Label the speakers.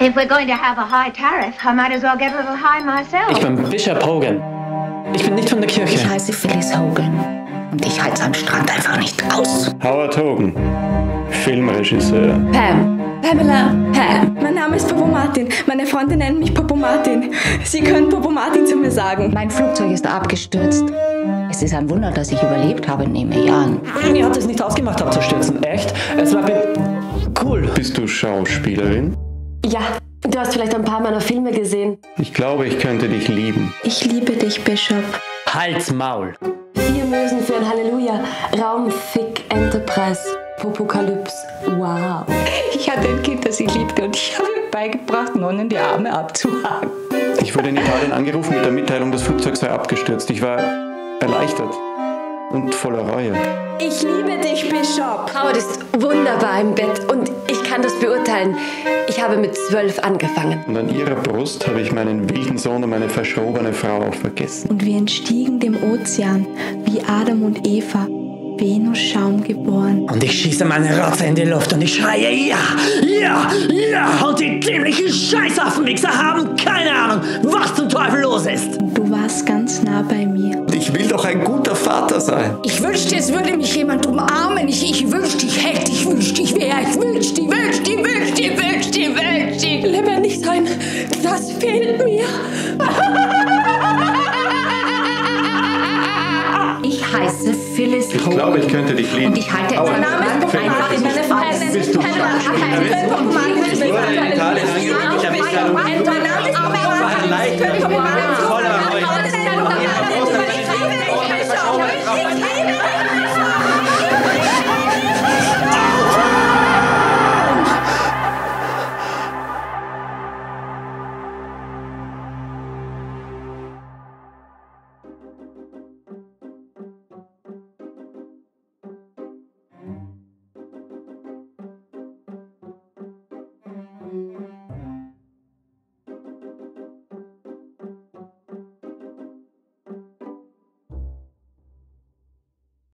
Speaker 1: If we're going to have a high tariff, I might as well get a little high myself.
Speaker 2: Ich bin Bishop Hogan. Ich bin nicht von der Kirche.
Speaker 3: Ich heiße Phyllis Hogan und ich halte es am Strand einfach nicht aus.
Speaker 4: Howard Hogan, Filmregisseur.
Speaker 5: Pam. Pamela Pam.
Speaker 6: Mein Name ist Popo Martin. Meine Freunde nennen mich Popo Martin. Sie können Popo Martin zu mir sagen.
Speaker 3: Mein Flugzeug ist abgestürzt. Es ist ein Wunder, dass ich überlebt habe, nehme ich an.
Speaker 2: Mir hat es nicht ausgemacht, abzustürzen. Echt? Es war cool.
Speaker 4: Bist du Schauspielerin?
Speaker 5: Ja, du hast vielleicht ein paar meiner Filme gesehen.
Speaker 4: Ich glaube, ich könnte dich lieben.
Speaker 6: Ich liebe dich, Bishop.
Speaker 2: Halt's Maul.
Speaker 5: Vier Mösen für ein Halleluja. Raumfick Enterprise. Popokalypse. Wow.
Speaker 3: Ich hatte ein Kind, das ich liebte und ich habe ihm beigebracht, Nonnen die Arme abzuhaken.
Speaker 4: Ich wurde in Italien angerufen mit der Mitteilung, das Flugzeug sei abgestürzt. Ich war erleichtert und voller Reue.
Speaker 6: Ich liebe dich, Bishop.
Speaker 5: Howard ist wunderbar im Bett und ich kann das beurteilen. Ich habe mit zwölf angefangen.
Speaker 4: Und an ihrer Brust habe ich meinen wilden Sohn und meine verschrobene Frau auch vergessen.
Speaker 6: Und wir entstiegen dem Ozean, wie Adam und Eva, Venus Schaum geboren.
Speaker 7: Und ich schieße meine Rotze in die Luft und ich schreie, ja, ja, ja. Und die dämlichen Scheißaffenwichser haben keine Ahnung, was zum Teufel los ist.
Speaker 6: Du warst ganz nah bei mir.
Speaker 4: Ich will doch ein guter Vater sein.
Speaker 3: Ich wünschte, es würde mich jemand umarmen. Ich, ich wünschte, ich hätte, ich wünschte, ich wäre, ich wünschte, ich wünschte, ich wünschte, ich wünschte, ich wünschte.
Speaker 6: Lebendig sein, das fehlt mir.
Speaker 4: Glaube, ich könnte dich lieben.
Speaker 3: und ich halte es am Strand einfach nicht aus.
Speaker 4: Bist du Schauspielerin?
Speaker 2: Ich